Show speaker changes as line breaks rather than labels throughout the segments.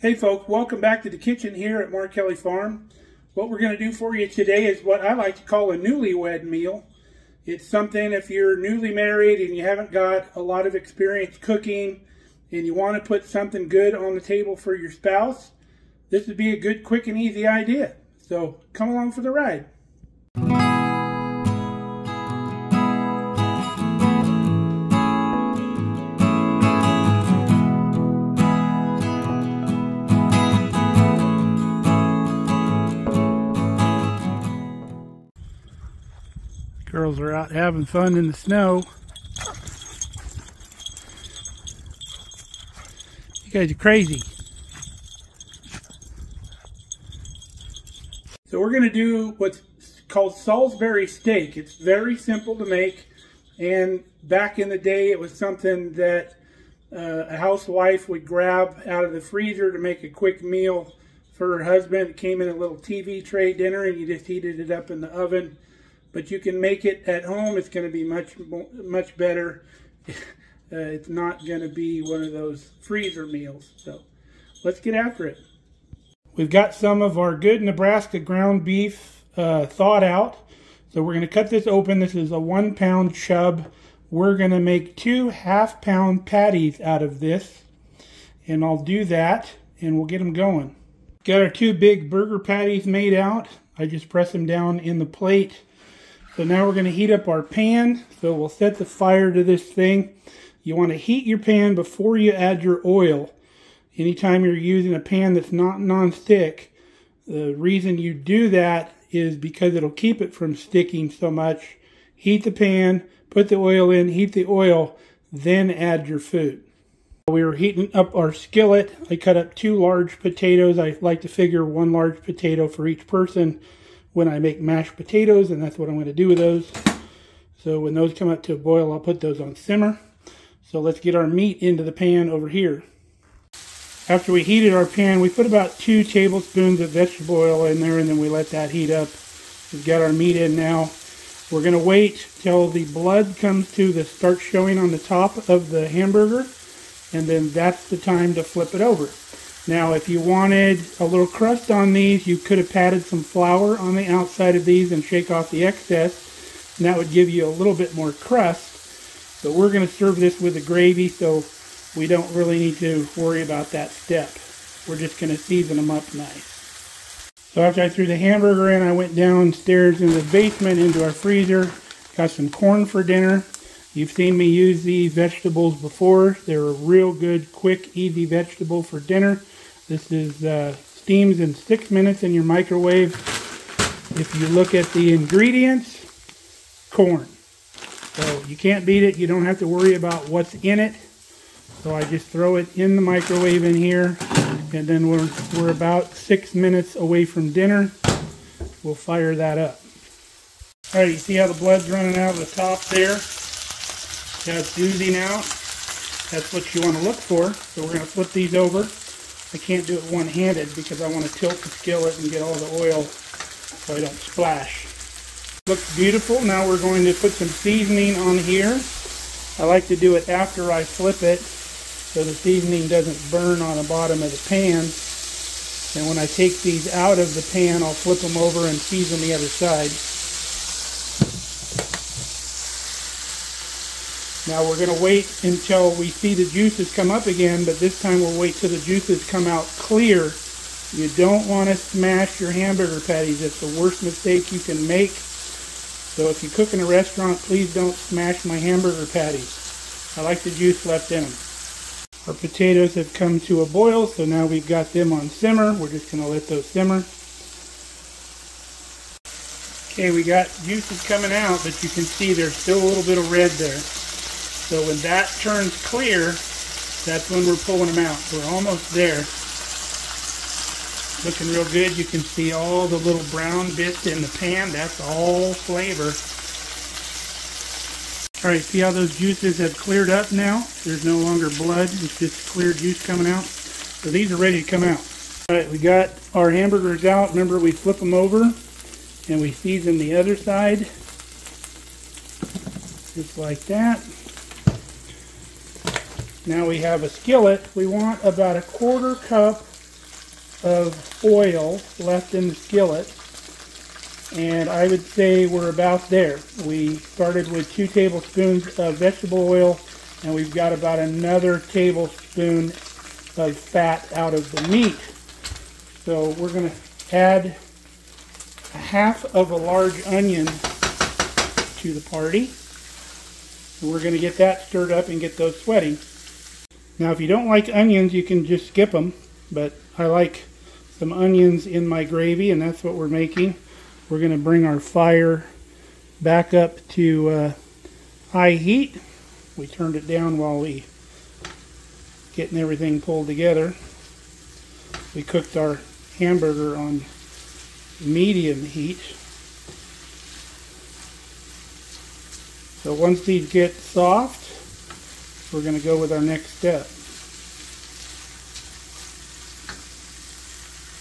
Hey folks, welcome back to the kitchen here at MarKelly Farm. What we're going to do for you today is what I like to call a newlywed meal. It's something if you're newly married and you haven't got a lot of experience cooking and you want to put something good on the table for your spouse, this would be a good, quick, and easy idea. So come along for the ride. Girls are out having fun in the snow. You guys are crazy. So we're going to do what's called Salisbury steak. It's very simple to make. And back in the day, it was something that uh, a housewife would grab out of the freezer to make a quick meal for her husband. It came in a little TV tray dinner and you just heated it up in the oven but you can make it at home. It's going to be much, much better. Uh, it's not going to be one of those freezer meals. So let's get after it. We've got some of our good Nebraska ground beef uh, thawed out. So we're going to cut this open. This is a one pound chub. We're going to make two half pound patties out of this. And I'll do that and we'll get them going. Got our two big burger patties made out. I just press them down in the plate so now we're going to heat up our pan. So we'll set the fire to this thing. You want to heat your pan before you add your oil. Anytime you're using a pan that's not non-stick, the reason you do that is because it'll keep it from sticking so much. Heat the pan, put the oil in, heat the oil, then add your food. We were heating up our skillet. I cut up two large potatoes. I like to figure one large potato for each person when I make mashed potatoes, and that's what I'm going to do with those. So when those come up to a boil, I'll put those on simmer. So let's get our meat into the pan over here. After we heated our pan, we put about two tablespoons of vegetable oil in there, and then we let that heat up. We've got our meat in now. We're going to wait till the blood comes to the start showing on the top of the hamburger, and then that's the time to flip it over. Now, if you wanted a little crust on these, you could have patted some flour on the outside of these and shake off the excess. And that would give you a little bit more crust. But we're going to serve this with the gravy, so we don't really need to worry about that step. We're just going to season them up nice. So after I threw the hamburger in, I went downstairs in the basement into our freezer. Got some corn for dinner. You've seen me use these vegetables before. They're a real good, quick, easy vegetable for dinner. This is uh, steams in six minutes in your microwave. If you look at the ingredients, corn. So you can't beat it. You don't have to worry about what's in it. So I just throw it in the microwave in here. And then we're, we're about six minutes away from dinner. We'll fire that up. All right, you see how the blood's running out of the top there? That's oozing out. That's what you want to look for. So we're going to flip these over. I can't do it one-handed because I want to tilt the skillet and get all the oil so I don't splash. Looks beautiful. Now we're going to put some seasoning on here. I like to do it after I flip it so the seasoning doesn't burn on the bottom of the pan. And when I take these out of the pan, I'll flip them over and season the other side. Now we're going to wait until we see the juices come up again, but this time we'll wait till the juices come out clear. You don't want to smash your hamburger patties. It's the worst mistake you can make. So if you cook in a restaurant, please don't smash my hamburger patties. I like the juice left in them. Our potatoes have come to a boil, so now we've got them on simmer. We're just going to let those simmer. Okay, we got juices coming out, but you can see there's still a little bit of red there. So when that turns clear, that's when we're pulling them out. We're almost there. Looking real good. You can see all the little brown bits in the pan. That's all flavor. All right, see how those juices have cleared up now? There's no longer blood. It's just clear juice coming out. So these are ready to come out. All right, we got our hamburgers out. Remember, we flip them over and we season the other side. Just like that. Now we have a skillet. We want about a quarter cup of oil left in the skillet. And I would say we're about there. We started with two tablespoons of vegetable oil and we've got about another tablespoon of fat out of the meat. So we're going to add a half of a large onion to the party. And we're going to get that stirred up and get those sweating. Now if you don't like onions, you can just skip them. But I like some onions in my gravy and that's what we're making. We're going to bring our fire back up to uh, high heat. We turned it down while we getting everything pulled together. We cooked our hamburger on medium heat. So once these get soft, we're going to go with our next step.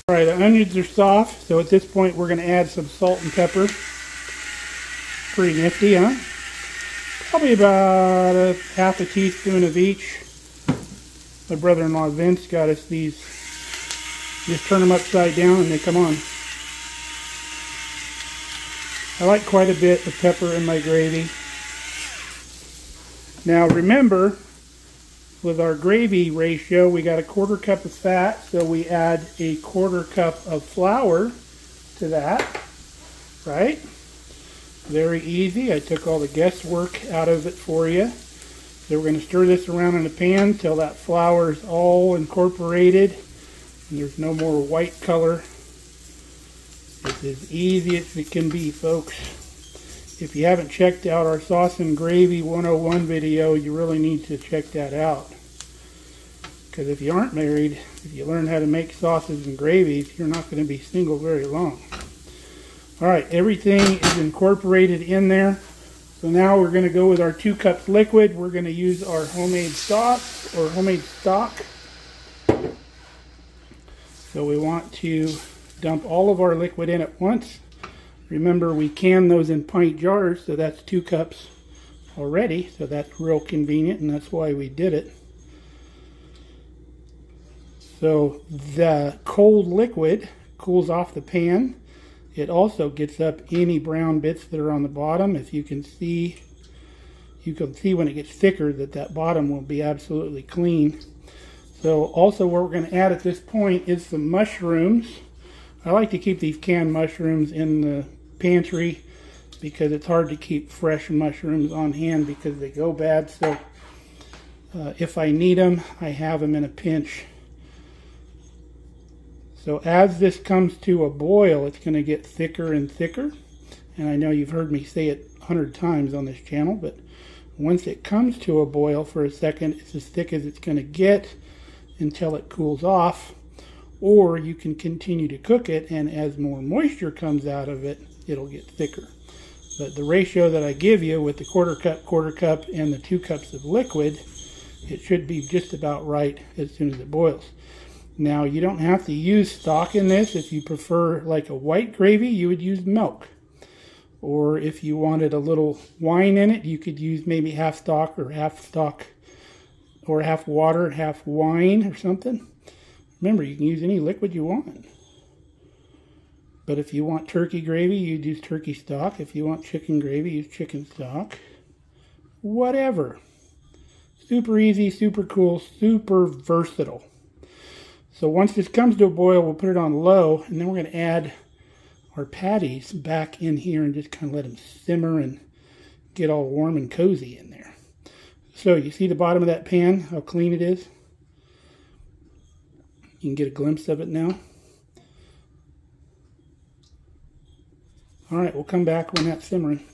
Alright, the onions are soft, so at this point we're going to add some salt and pepper. Pretty nifty, huh? Probably about a half a teaspoon of each. My brother-in-law Vince got us these. Just turn them upside down and they come on. I like quite a bit of pepper in my gravy. Now remember, with our gravy ratio, we got a quarter cup of fat, so we add a quarter cup of flour to that, right? Very easy. I took all the guesswork out of it for you. So we're going to stir this around in the pan till that flour is all incorporated and there's no more white color. It's as easy as it can be, folks. If you haven't checked out our Sauce and Gravy 101 video, you really need to check that out. Because if you aren't married, if you learn how to make sauces and gravies, you're not going to be single very long. Alright, everything is incorporated in there. So now we're going to go with our two cups liquid. We're going to use our homemade stock or homemade stock. So we want to dump all of our liquid in at once. Remember we can those in pint jars, so that's two cups already. So that's real convenient and that's why we did it. So the cold liquid cools off the pan. It also gets up any brown bits that are on the bottom. If you can see, you can see when it gets thicker that that bottom will be absolutely clean. So also what we're going to add at this point is some mushrooms. I like to keep these canned mushrooms in the pantry because it's hard to keep fresh mushrooms on hand because they go bad. So uh, if I need them, I have them in a pinch. So as this comes to a boil, it's going to get thicker and thicker. And I know you've heard me say it a hundred times on this channel, but once it comes to a boil for a second, it's as thick as it's going to get until it cools off. Or you can continue to cook it, and as more moisture comes out of it, it'll get thicker. But the ratio that I give you with the quarter cup, quarter cup, and the two cups of liquid, it should be just about right as soon as it boils. Now, you don't have to use stock in this. If you prefer like a white gravy, you would use milk. Or if you wanted a little wine in it, you could use maybe half stock or half stock or half water, half wine or something. Remember, you can use any liquid you want. But if you want turkey gravy, you'd use turkey stock. If you want chicken gravy, use chicken stock. Whatever. Super easy, super cool, super versatile. So once this comes to a boil, we'll put it on low, and then we're going to add our patties back in here and just kind of let them simmer and get all warm and cozy in there. So you see the bottom of that pan, how clean it is? You can get a glimpse of it now. All right, we'll come back when that's simmering.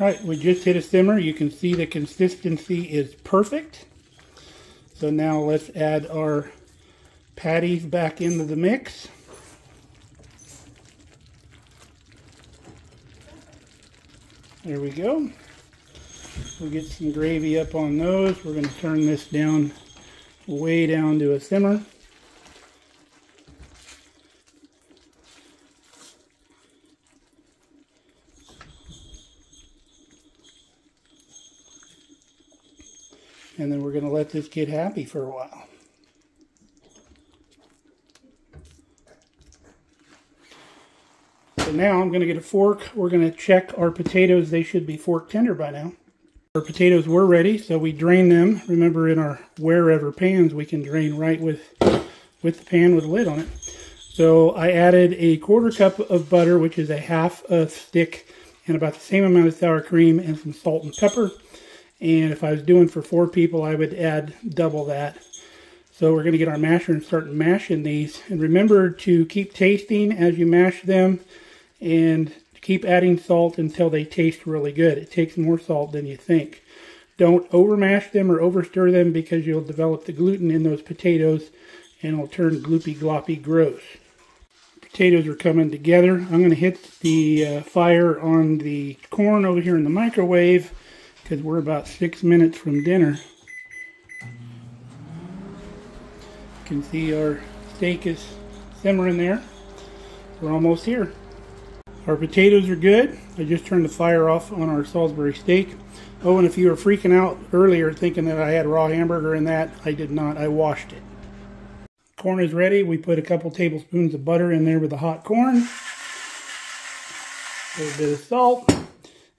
All right, we just hit a simmer. You can see the consistency is perfect. So now let's add our patties back into the mix. There we go. We'll get some gravy up on those. We're going to turn this down way down to a simmer. And then we're going to let this get happy for a while. So now I'm going to get a fork. We're going to check our potatoes. They should be fork tender by now. Our potatoes were ready, so we drain them. Remember in our WearEver pans, we can drain right with, with the pan with a lid on it. So I added a quarter cup of butter, which is a half a stick, and about the same amount of sour cream and some salt and pepper. And if I was doing for four people, I would add double that. So we're going to get our masher and start mashing these. And remember to keep tasting as you mash them and keep adding salt until they taste really good. It takes more salt than you think. Don't over mash them or over stir them because you'll develop the gluten in those potatoes and it'll turn gloopy gloppy gross. Potatoes are coming together. I'm going to hit the uh, fire on the corn over here in the microwave because we're about six minutes from dinner. You can see our steak is simmering there. We're almost here. Our potatoes are good. I just turned the fire off on our Salisbury steak. Oh, and if you were freaking out earlier thinking that I had raw hamburger in that, I did not. I washed it. Corn is ready. We put a couple tablespoons of butter in there with the hot corn. A little bit of salt.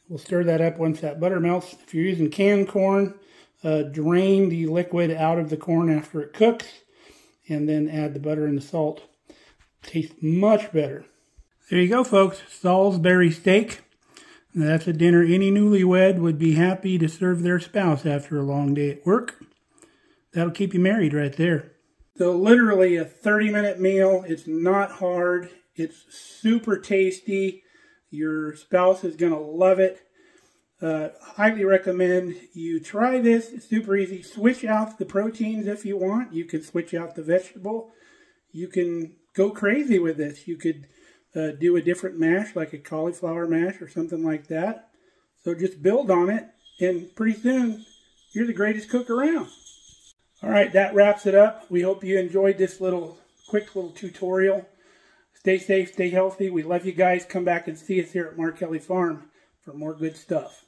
We'll stir that up once that butter melts. If you're using canned corn, uh, drain the liquid out of the corn after it cooks and then add the butter and the salt. Tastes much better. There you go, folks. Salisbury steak. That's a dinner any newlywed would be happy to serve their spouse after a long day at work. That'll keep you married right there. So literally a 30 minute meal. It's not hard. It's super tasty. Your spouse is going to love it. Uh, highly recommend you try this. It's super easy. Switch out the proteins if you want. You can switch out the vegetable. You can go crazy with this. You could uh, do a different mash, like a cauliflower mash or something like that. So just build on it, and pretty soon, you're the greatest cook around. All right, that wraps it up. We hope you enjoyed this little quick little tutorial. Stay safe, stay healthy. We love you guys. Come back and see us here at MarKelly Farm for more good stuff.